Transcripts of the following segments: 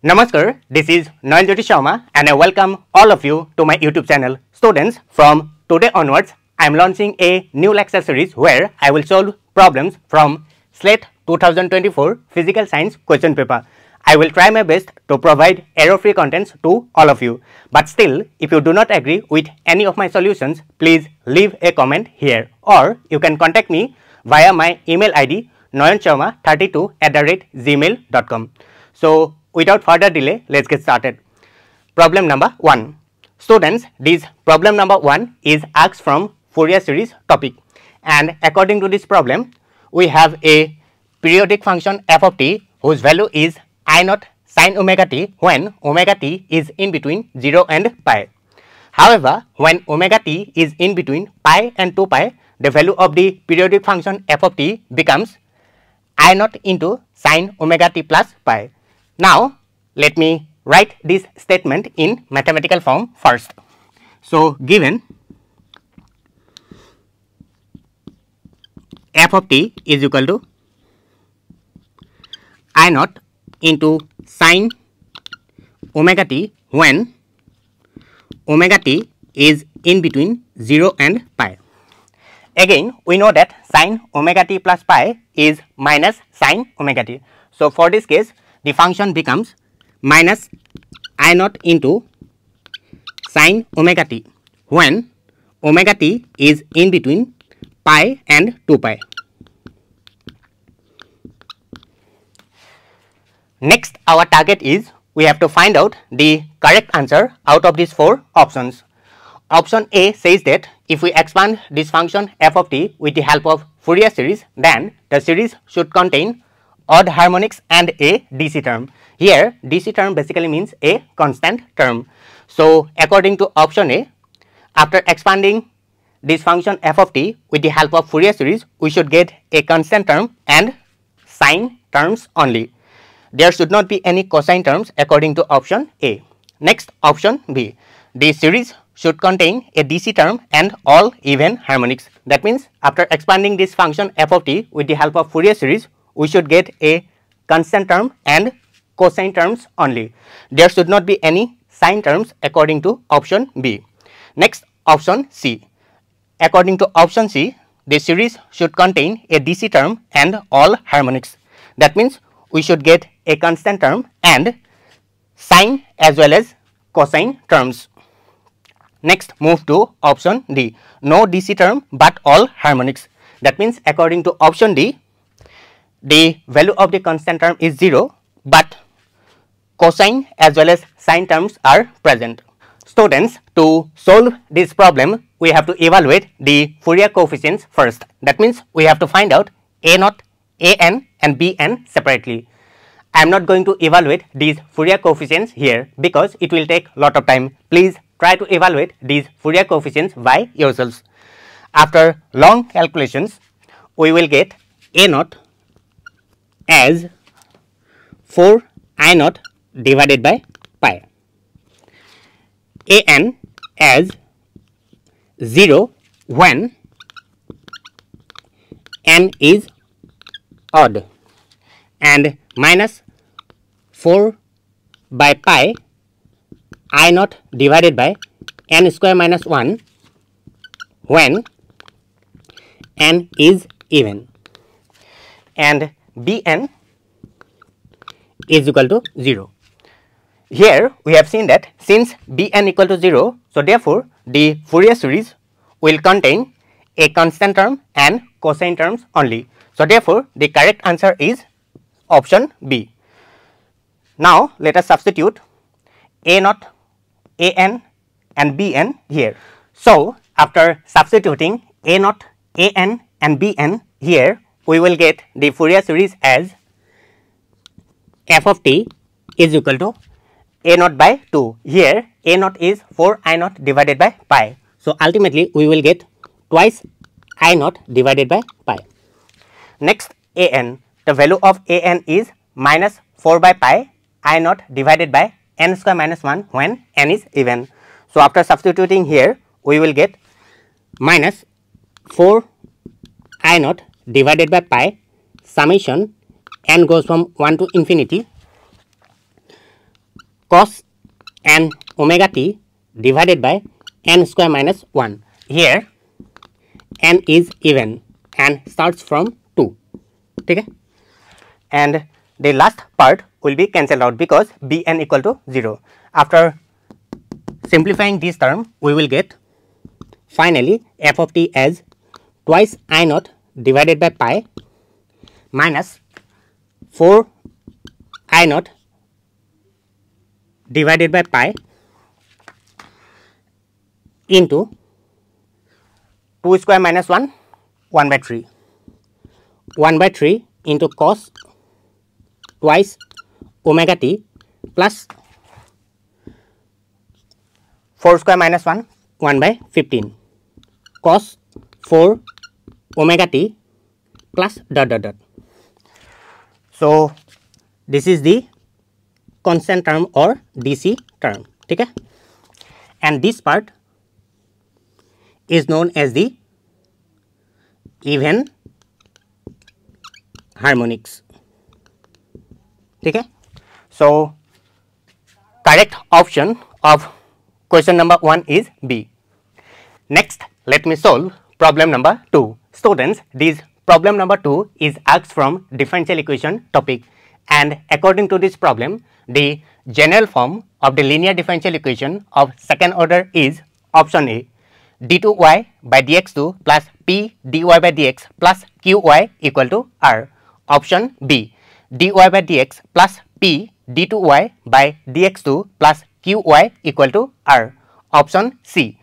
Namaskar, this is Nayan Sarmah and I welcome all of you to my YouTube channel. Students, from today onwards, I am launching a new lecture series where I will solve problems from SLET 2024 Physical Science question paper. I will try my best to provide error-free contents to all of you. But still, if you do not agree with any of my solutions, please leave a comment here or you can contact me via my email ID nayansarmah32 at the rate gmail.com. So, without further delay, let's get started. Problem number 1. Students, this problem number 1 is asked from Fourier series topic and according to this problem, we have a periodic function f of t whose value is i naught sin omega t when omega t is in between 0 and pi. However, when omega t is in between pi and 2 pi, the value of the periodic function f of t becomes i naught into sin omega t plus pi. Now, let me write this statement in mathematical form first. So, given f of t is equal to i naught into sin omega t when omega t is in between 0 and pi. Again, we know that sin omega t plus pi is minus sin omega t. So, for this case, the function becomes minus i naught into sine omega t when omega t is in between pi and 2 pi. Next, our target is we have to find out the correct answer out of these four options. Option A says that if we expand this function f of t with the help of Fourier series, then the series should contain odd harmonics and a DC term. Here, DC term basically means a constant term. So, according to option A, after expanding this function f of t with the help of Fourier series, we should get a constant term and sine terms only. There should not be any cosine terms according to option A. Next, option B. The series should contain a DC term and all even harmonics. That means, after expanding this function f of t with the help of Fourier series, we should get a constant term and cosine terms only. There should not be any sine terms according to option B. Next, option C. According to option C, the series should contain a DC term and all harmonics. That means, we should get a constant term and sine as well as cosine terms. Next move to option D, no DC term but all harmonics. That means according to option D, the value of the constant term is 0 but cosine as well as sine terms are present. Students, to solve this problem, we have to evaluate the Fourier coefficients first. That means we have to find out A naught, An and Bn separately. I am not going to evaluate these Fourier coefficients here because it will take lot of time. Please try to evaluate these Fourier coefficients by yourselves. After long calculations, we will get A naught as 4 I naught divided by pi, An as 0 when n is odd and minus 4 by pi i naught divided by n square minus 1 when n is even. And bn is equal to 0. Here we have seen that since bn equal to 0, so therefore the Fourier series will contain a constant term and cosine terms only. So therefore the correct answer is option B. Now let us substitute A naught, An and Bn here. So after substituting A naught, An and Bn here, we will get the Fourier series as f of t is equal to a naught by 2. Here a naught is 4 i naught divided by pi. So ultimately we will get twice i naught divided by pi. Next an the value of an is minus 4 by pi i naught divided by n square minus 1 when n is even. So after substituting here we will get minus 4 i naught divided by pi summation n goes from 1 to infinity cos n omega t divided by n square minus 1. Here n is even and starts from 2. Okay? And the last part will be cancelled out because bn equal to 0. After simplifying this term, we will get finally f of t as twice i naught divided by pi minus 4 i naught divided by pi into 2 square minus 1 1 by 3 1 by 3 into cos twice omega t plus 4 square minus 1 1 by 15 cos 4 omega t plus dot dot dot. So, this is the constant term or DC term okay? and this part is known as the even harmonics okay? So, correct option of question number 1 is B. Next, let me solve problem number 2. Students, this problem number 2 is asked from differential equation topic and according to this problem, the general form of the linear differential equation of second order is option A d2y by dx2 plus p dy by dx plus qy equal to r. Option B dy by dx plus p d2y by dx2 plus qy equal to r. Option C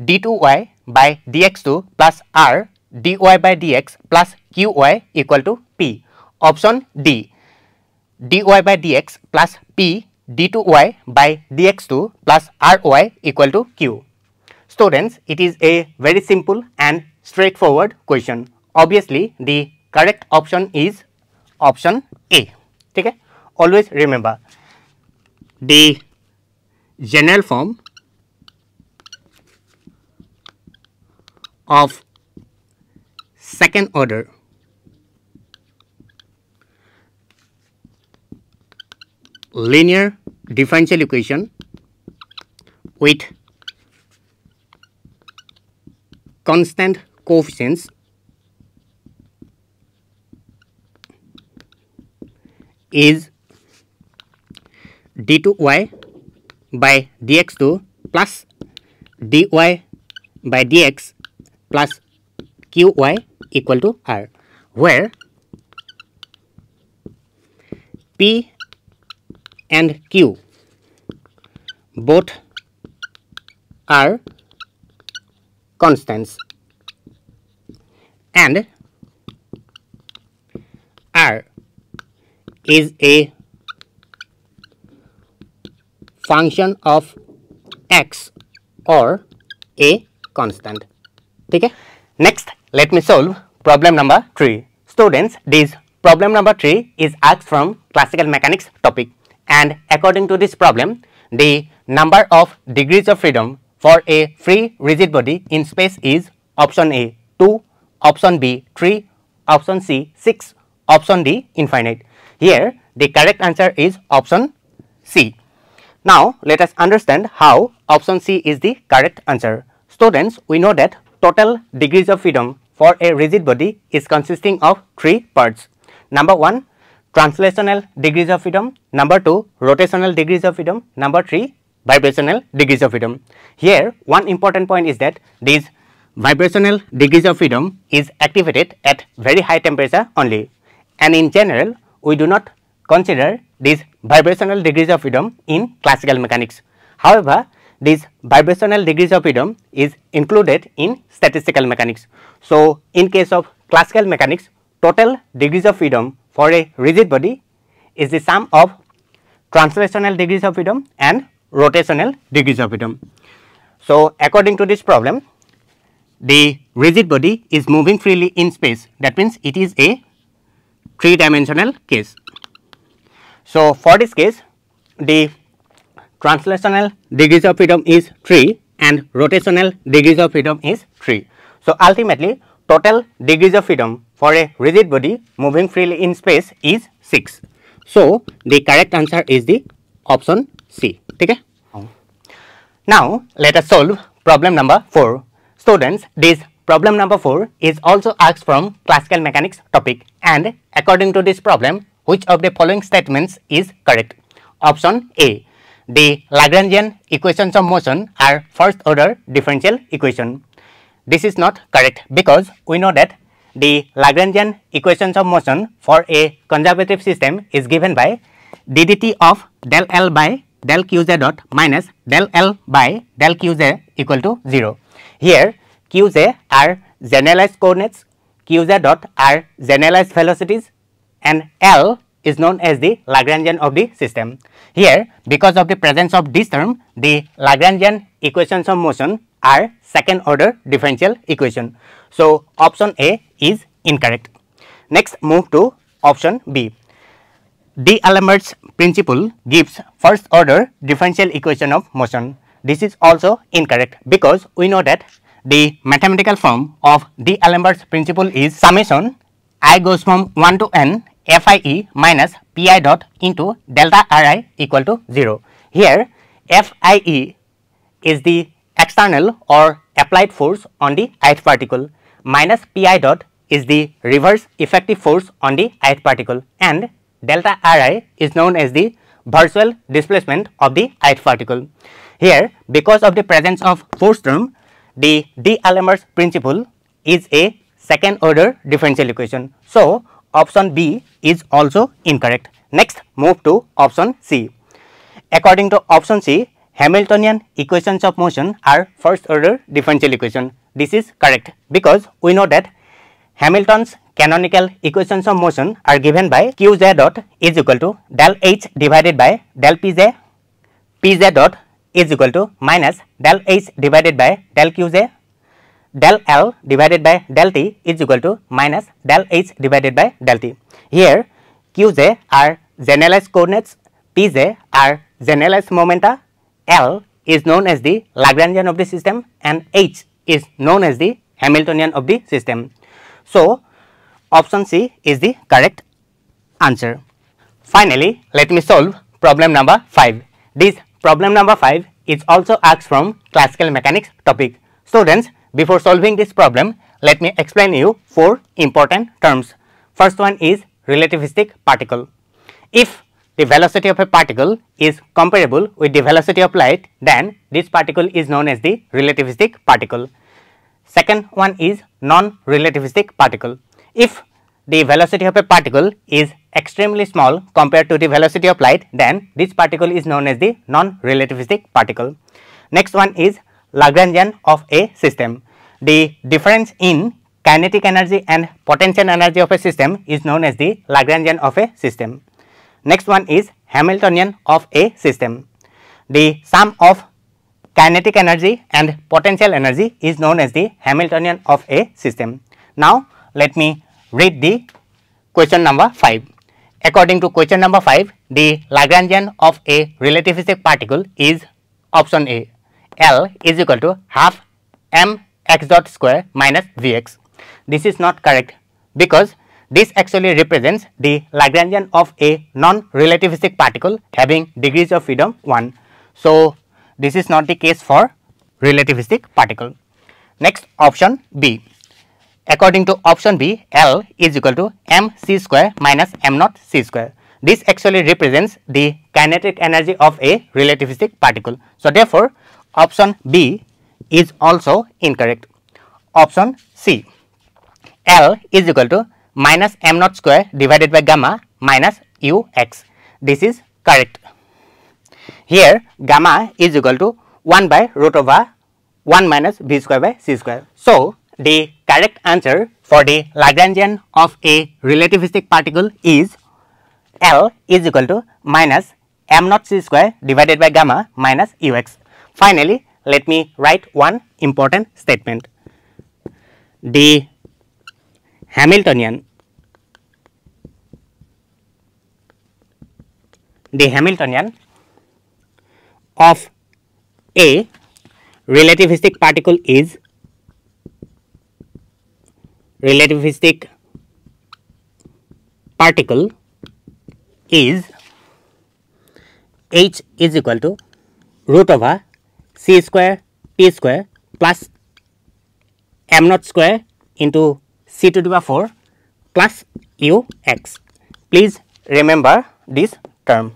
d2y by dx2 plus r dy by dx plus qy equal to p. Option D dy by dx plus p d2y by dx2 plus ry equal to q. Students, it is a very simple and straightforward question. Obviously, the correct option is option A. Okay? Always remember the general form of second order. Linear differential equation with constant coefficients is d2y by dx2 plus dy by dx plus qy equal to r where p and q both are constants and r is a function of x or a constant. Okay? Next, let me solve problem number 3. Students, this problem number 3 is asked from classical mechanics topic and according to this problem, the number of degrees of freedom for a free rigid body in space is option A 2, option B 3, option C 6, option D infinite. Here the correct answer is option C. Now let us understand how option C is the correct answer. Students we know that total degrees of freedom for a rigid body is consisting of three parts. Number 1 translational degrees of freedom, number 2 rotational degrees of freedom, number 3 vibrational degrees of freedom. Here one important point is that these vibrational degrees of freedom is activated at very high temperature only and in general we do not consider these vibrational degrees of freedom in classical mechanics. However, these vibrational degrees of freedom is included in statistical mechanics. So, in case of classical mechanics total degrees of freedom for a rigid body is the sum of translational degrees of freedom and rotational degrees of freedom. So, according to this problem the rigid body is moving freely in space that means it is a 3 dimensional case. So, for this case the translational degrees of freedom is 3 and rotational degrees of freedom is 3. So, ultimately total degrees of freedom for a rigid body moving freely in space is 6. So, the correct answer is the option C. Okay? Now, let us solve problem number 4. Students, this problem number 4 is also asked from classical mechanics topic and according to this problem, which of the following statements is correct? Option A. The Lagrangian equations of motion are first order differential equation. This is not correct because we know that the Lagrangian equations of motion for a conservative system is given by ddt of del L by del qj dot minus del L by del qj equal to 0. Here qj are generalized coordinates, qj dot are generalized velocities and L is known as the Lagrangian of the system. Here because of the presence of this term the Lagrangian equations of motion are second order differential equation. So, option A is incorrect. Next move to option B. D'Alembert's principle gives first order differential equation of motion. This is also incorrect because we know that the mathematical form of D'Alembert's principle is summation i goes from 1 to n FIE minus PI dot into delta RI equal to 0. Here FIE is the external or applied force on the ith particle minus pi dot is the reverse effective force on the ith particle and delta Ri is known as the virtual displacement of the ith particle. Here because of the presence of force term the D'Alembert's principle is a second order differential equation. So, option B is also incorrect. Next move to option C. According to option C Hamiltonian equations of motion are first order differential equation. This is correct because we know that Hamilton's canonical equations of motion are given by qj dot is equal to del h divided by del pj, pj dot is equal to minus del h divided by del qj, del l divided by del t is equal to minus del h divided by del t. Here qj are generalized coordinates, pj are generalized momenta L is known as the Lagrangian of the system and H is known as the Hamiltonian of the system. So, option C is the correct answer. Finally, let me solve problem number 5. This problem number 5 is also asked from classical mechanics topic. Students, before solving this problem, let me explain you four important terms. First one is relativistic particle. If the velocity of a particle is comparable with the velocity of light, then this particle is known as the relativistic particle. Second one is non-relativistic particle. If the velocity of a particle is extremely small compared to the velocity of light, then this particle is known as the non-relativistic particle. Next one is Lagrangian of a system. The difference in kinetic energy and potential energy of a system is known as the Lagrangian of a system. Next one is Hamiltonian of a system. The sum of kinetic energy and potential energy is known as the Hamiltonian of a system. Now, let me read the question number 5. According to question number 5, the Lagrangian of a relativistic particle is option A. L is equal to half m x dot square minus Vx. This is not correct because this actually represents the Lagrangian of a non-relativistic particle having degrees of freedom 1. So, this is not the case for relativistic particle. Next option B. According to option B, L is equal to m c square minus m naught c square. This actually represents the kinetic energy of a relativistic particle. So, therefore, option B is also incorrect. Option C, L is equal to minus m naught square divided by gamma minus u x. This is correct. Here gamma is equal to 1 by root over 1 minus v square by c square. So, the correct answer for the Lagrangian of a relativistic particle is L is equal to minus m naught c square divided by gamma minus u x. Finally, let me write one important statement. The Hamiltonian. The Hamiltonian of a. Relativistic particle is relativistic particle is h is equal to root over c square p square plus m naught square into c to the power 4 plus u x. Please remember this term.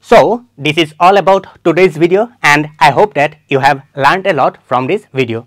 So, this is all about today's video and I hope that you have learned a lot from this video.